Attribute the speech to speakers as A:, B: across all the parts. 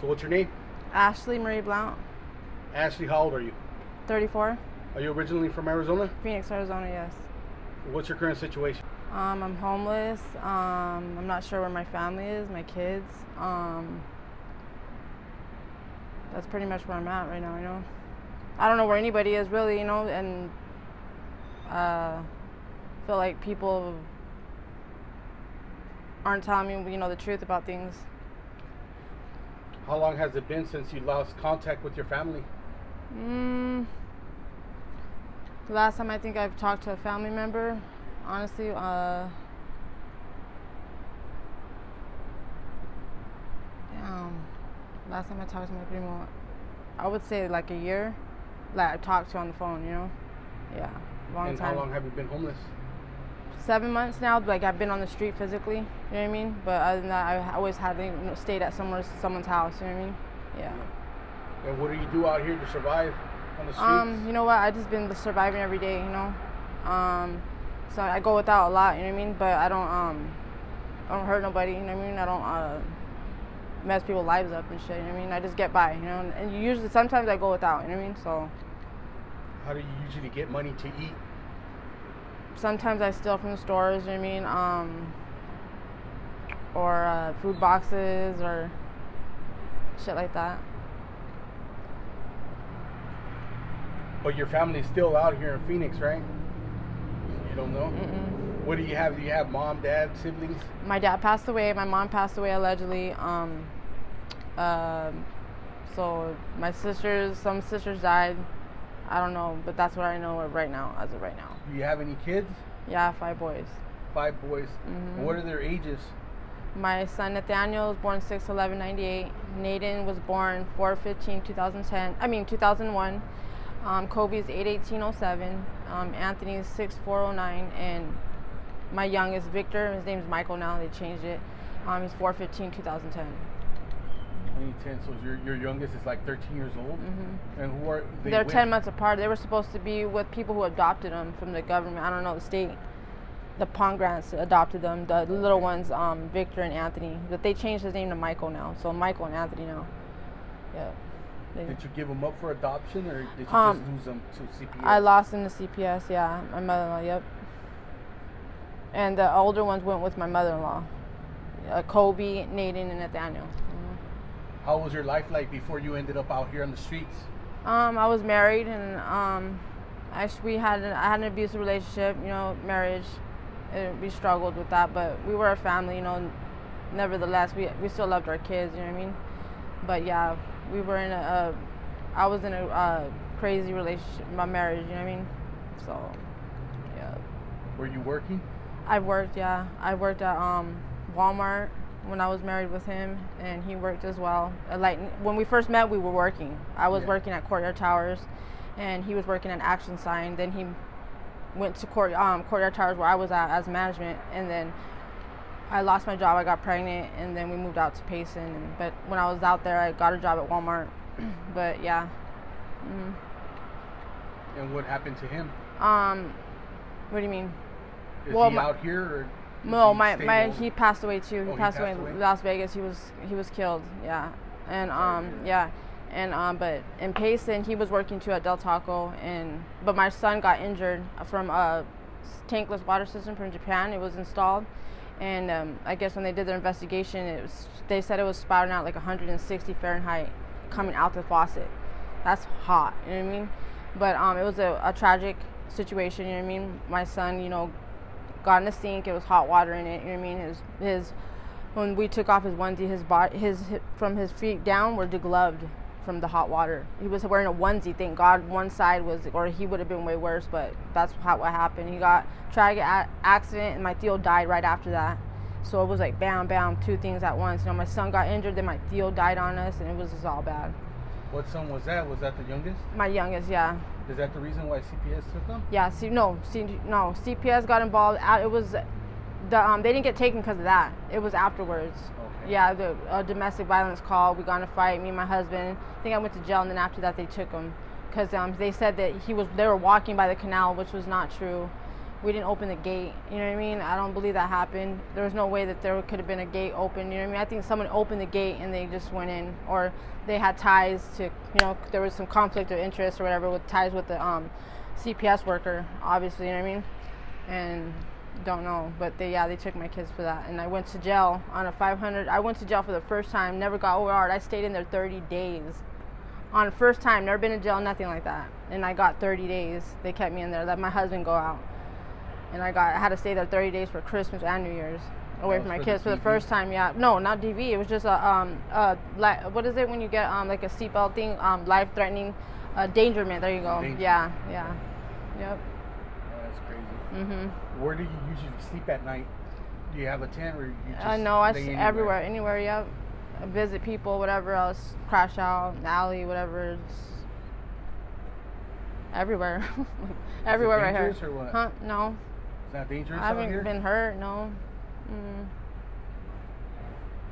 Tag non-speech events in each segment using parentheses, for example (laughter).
A: So what's your name?
B: Ashley Marie Blount,
A: Ashley, how old are you?
B: 34,
A: Are you originally from Arizona?
B: Phoenix, Arizona, yes.
A: What's your current situation?
B: Um, I'm homeless. Um, I'm not sure where my family is, my kids. Um, that's pretty much where I'm at right now, you know. I don't know where anybody is really, you know, and uh, feel like people aren't telling me, you know, the truth about things.
A: How long has it been since you lost contact with your family?
B: Mm, the last time I think I've talked to a family member, honestly, uh, damn, last time I talked to my primo, I would say like a year, like I talked to on the phone, you know, yeah, long
A: and
B: time.
A: how long have you been homeless?
B: Seven months now, like I've been on the street physically, you know what I mean. But other than that, I always had you know, stayed at somewhere, someone's house, you know what I mean. Yeah.
A: And what do you do out here to survive on the streets?
B: Um, you know what? I just been surviving every day, you know. Um, so I go without a lot, you know what I mean. But I don't um, I don't hurt nobody, you know what I mean. I don't uh, mess people's lives up and shit, you know what I mean. I just get by, you know. And, and usually, sometimes I go without, you know what I mean. So
A: how do you usually get money to eat?
B: Sometimes I steal from the stores, you know I mean. Um, or uh, food boxes or shit like that.
A: But your family's still out here in Phoenix, right? You don't know?
B: Mm-mm.
A: What do you have? Do you have mom, dad, siblings?
B: my dad passed away. My mom passed away allegedly. Um, um, so my sisters, some sisters died. I don't know, but that's what I know of right now, as of right now.
A: Do you have any kids?
B: Yeah, five boys.
A: Five boys.
B: Mhm.
A: What are their ages?
B: My son Nathaniel was born 6 11 98. Naden was born 4 15 2010. I mean 2001. Um, Kobe's 8 18 07. Um, Anthony's 6 409. And my youngest, Victor, his name's Michael now, they changed it. Um, he's 4 15 2010.
A: 2010. So your your youngest is like 13 years old.
B: hmm
A: And who are they
B: They're
A: with?
B: 10 months apart. They were supposed to be with people who adopted them from the government. I don't know, the state. The Pongrants adopted them. The little ones, um, Victor and Anthony. But they changed his name to Michael now. So Michael and Anthony now. Yeah. They-
A: Did you give them up for adoption, or did you
B: Um,
A: just lose them to CPS?
B: I lost them to CPS, yeah. My mother in law, yep. And the older ones went with my mother in law. Uh, Kobe, Naden, and Nathaniel.
A: How was your life like before you ended up out here on the streets?
B: Um, I was married, and um, actually we had I had an abusive relationship. You know, marriage. Uh we struggled with that, but we were a family. You know, nevertheless, we we still loved our kids. You know what I mean? But yeah, we were in a. a I was in a uh, crazy relationship, my marriage. You know what I mean? So, yeah.
A: Were you working?
B: I worked, yeah. I worked at um, Walmart when I was married with him, and he worked as well. Uh, Like when we first met, we were working. I was
A: Yeah.
B: working at Courtyard Towers, and he was working at Action Sign. Then he went to Court, um, Courtyard Towers where I was at as management, and then I lost my job. I got pregnant, and then we moved out to Payson. And, but when I was out there, I got a job at Walmart. (clears throat) but yeah. Mm.
A: And what happened to him?
B: Um, what do you mean?
A: Is
B: Well,
A: he
B: my-
A: out here or?
B: No,
A: he
B: my, my he passed away too. He
A: Oh, he
B: passed away
A: passed away?
B: in Las Vegas. He was he was killed. Yeah, and um yeah, and um but in Payson he was working too at Del Taco and but my son got injured from a tankless water system from Japan. It was installed, and um, I guess when they did their investigation, it was they said it was spouting out like 160 Fahrenheit coming out the faucet. That's hot. You know what I mean? But um, it was a, a tragic situation. You know what I mean? My son, you know, got in the sink. It was hot water in it. You know what I mean? His his when we took off his onesie, his body, his from his feet down were degloved from the hot water. He was wearing a onesie. Thank God, one side was, or he would have been way worse. But that's how what happened. He got tragic a- accident, and my Theo died right after that. So it was like bam, bam, two things at once. You know, my son got injured, then my Theo died on us, and it was just all bad.
A: What son was that? Was that the youngest?
B: My youngest, yeah.
A: Is that the reason why CPS took them?
B: Yeah, see, no, see, no, CPS got involved. It was the um, they didn't get taken because of that. It was afterwards.
A: Okay.
B: Yeah, the uh, domestic violence call. We got in a fight. Me and my husband. I think I went to jail, and then after that, they took him because um, they said that he was. They were walking by the canal, which was not true. We didn't open the gate. You know what I mean? I don't believe that happened. There was no way that there could have been a gate open. You know what I mean? I think someone opened the gate and they just went in, or they had ties to, you know, there was some conflict of interest or whatever with ties with the um, CPS worker, obviously. You know what I mean? And don't know, but they yeah they took my kids for that, and I went to jail on a 500. I went to jail for the first time, never got OR'd. I stayed in there 30 days. On first time, never been in jail, nothing like that, and I got 30 days. They kept me in there. Let my husband go out, and I got I had to stay there 30 days for Christmas and New Year's, away from my
A: for the
B: kids for the first time. Yeah, no, not DV. It was just a um uh like what is it when you get um like a seatbelt thing um life threatening, uh, endangerment. There you go.
A: Endangerment.
B: Yeah, yeah, yep.
A: Yeah, that's crazy.
B: Mhm.
A: Where do you usually sleep at night? Do you have a tent or you just
B: Uh, no, I s-
A: anywhere?
B: everywhere, anywhere. Yep. I visit people, whatever else, crash out, alley, whatever. It's everywhere, (laughs) everywhere right here.
A: dangerous or what?
B: Huh? No,
A: It's not dangerous
B: I haven't been hurt. No. Mm,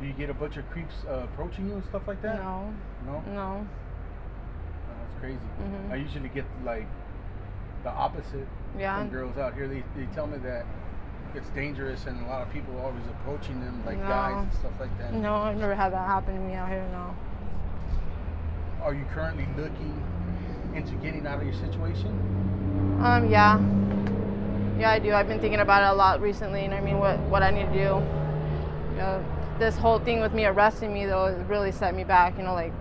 A: Do you get a bunch of creeps uh, approaching you and stuff like that?
B: no,
A: No.
B: no.
A: Oh, that's crazy.
B: Mhm.
A: I usually get like the opposite
B: Yeah.
A: from girls out here. They, they tell me that it's dangerous and a lot of people are always approaching them like guys and stuff like that.
B: No, I've never had that happen to me out here. No.
A: Are you currently looking into getting out of your situation?
B: Um. Yeah. Yeah, I do. I've been thinking about it a lot recently, and I mean, what what I need to do. You know, this whole thing with me arresting me though, it really set me back. You know, like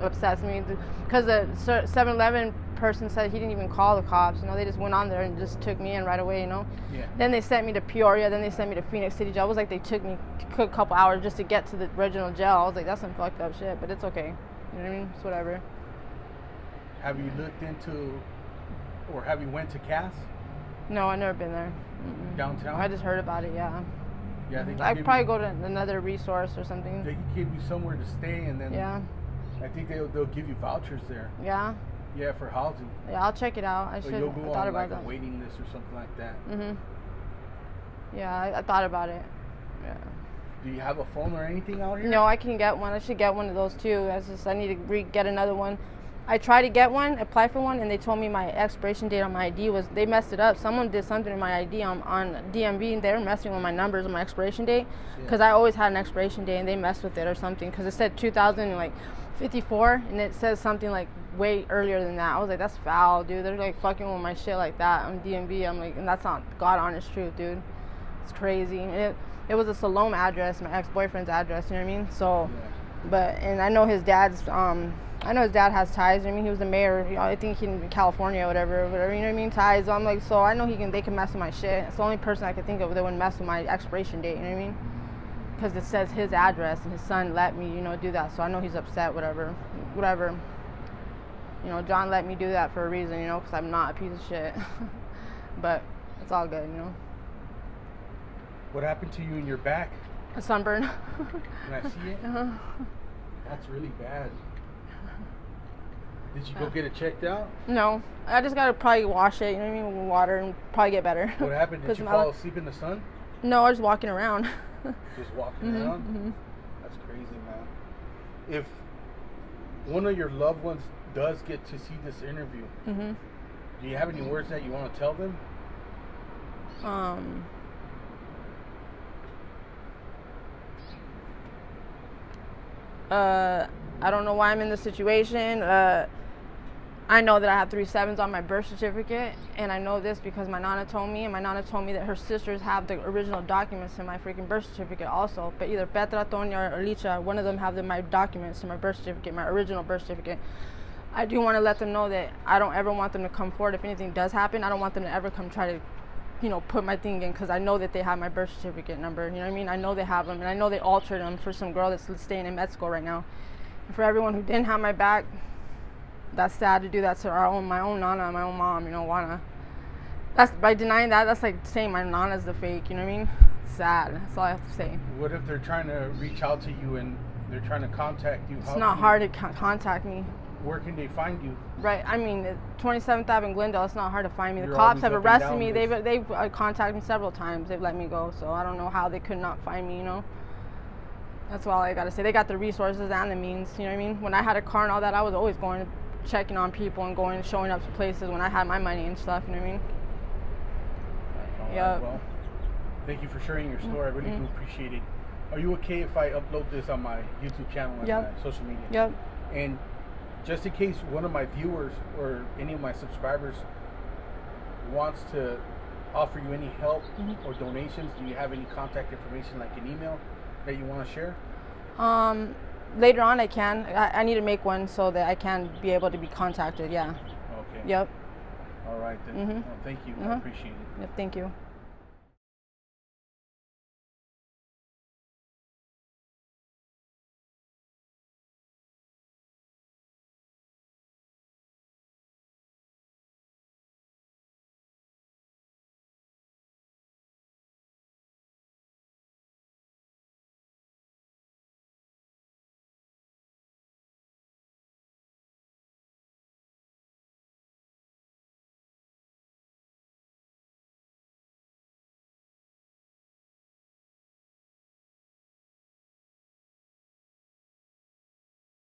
B: upsets me because the 7-Eleven person said he didn't even call the cops. You know, they just went on there and just took me in right away. You know.
A: Yeah.
B: Then they sent me to Peoria. Then they sent me to Phoenix City Jail. It was like they took me a couple hours just to get to the original jail. I was like, that's some fucked up shit, but it's okay. You know what I mean? It's whatever.
A: Have you looked into, or have you went to Cass
B: No, I've never been there. Mm-mm.
A: downtown?
B: I just heard about it. Yeah.
A: yeah, they can
B: I'd probably
A: you,
B: go to another resource or something.
A: They can give you somewhere to stay, and then
B: Yeah,
A: I think they'll they'll give you vouchers there.
B: yeah,
A: Yeah, for housing.
B: yeah. I'll check it out. I should.
A: you'll
B: I
A: go
B: thought
A: on
B: about
A: like
B: that.
A: a waiting list or something like that.
B: Mhm. Yeah, I, I thought about it. Yeah.
A: Do you have a phone or anything out here?
B: No, I can get one. I should get one of those too. I just I need to re- get another one. I tried to get one, apply for one, and they told me my expiration date on my ID was they messed it up. Someone did something to my ID on, on DMV, and they were messing with my numbers on my expiration date because I always had an expiration date, and they messed with it or something because it said 2000 and like 54, and it says something like way earlier than that. I was like, that's foul, dude. They're like fucking with my shit like that on DMV. I'm like, and that's not God honest truth, dude. It's crazy. And it it was a Salome address, my ex boyfriend's address. You know what I mean? So.
A: Yeah.
B: But and I know his dad's um I know his dad has ties. I mean he was the mayor. You know, I think he in California or whatever, whatever. You know what I mean? Ties. So I'm like so I know he can. They can mess with my shit. It's the only person I could think of that would mess with my expiration date. You know what I mean? Because it says his address and his son let me you know do that. So I know he's upset. Whatever, whatever. You know John let me do that for a reason. You know because I'm not a piece of shit. (laughs) but it's all good. You know.
A: What happened to you in your back?
B: A sunburn.
A: Can I see it? (laughs)
B: uh-huh.
A: That's really bad. Did you go get it checked out?
B: No, I just gotta probably wash it. You know what I mean? With water and probably get better.
A: What happened? Did (laughs) you
B: my-
A: fall asleep in the sun?
B: No, I was walking around. (laughs)
A: Just walking
B: Mhm,
A: around?
B: mhm.
A: That's crazy, man. If one of your loved ones does get to see this interview,
B: hmm
A: do you have any words that you want to tell them?
B: Um. Uh, I don't know why I'm in this situation. Uh, I know that I have three sevens on my birth certificate, and I know this because my nana told me, and my nana told me that her sisters have the original documents in my freaking birth certificate also. But either Petra, Tonya, or Alicia, one of them have the, my documents in my birth certificate, my original birth certificate. I do want to let them know that I don't ever want them to come forward if anything does happen. I don't want them to ever come try to, you know, put my thing in because I know that they have my birth certificate number. You know what I mean? I know they have them, and I know they altered them for some girl that's staying in med school right now. And for everyone who didn't have my back, that's sad to do that to our own, my own nana, my own mom. You know, wanna. That's by denying that. That's like saying my nana's the fake. You know what I mean? sad. That's all I have to say.
A: What if they're trying to reach out to you and they're trying to contact you?
B: It's not
A: can-
B: hard to con- contact me.
A: Where can they find you?
B: Right. I mean, 27th Ave in Glendale. It's not hard to find me. The
A: You're
B: cops have arrested me. They've they've uh, contacted me several times. They've let me go. So I don't know how they could not find me. You know. That's all I gotta say. They got the resources and the means. You know what I mean? When I had a car and all that, I was always going, checking on people and going, showing up to places when I had my money and stuff. You know what I mean? Yep.
A: right, well, thank you for sharing your story. I really do
B: Mhm.
A: appreciate it. Are you okay if I upload this on my YouTube channel and
B: Yep.
A: my social media?
B: Yep.
A: And just in case one of my viewers or any of my subscribers wants to offer you any help
B: Mhm.
A: or donations, do you have any contact information like an email that you want to share?
B: Um, later on, I can. I, I need to make one so that I can be able to be contacted. Yeah.
A: Okay.
B: Yep.
A: All right then.
B: Mhm.
A: Well, thank you. I
B: Uh-huh.
A: appreciate it.
B: Yep. Thank you.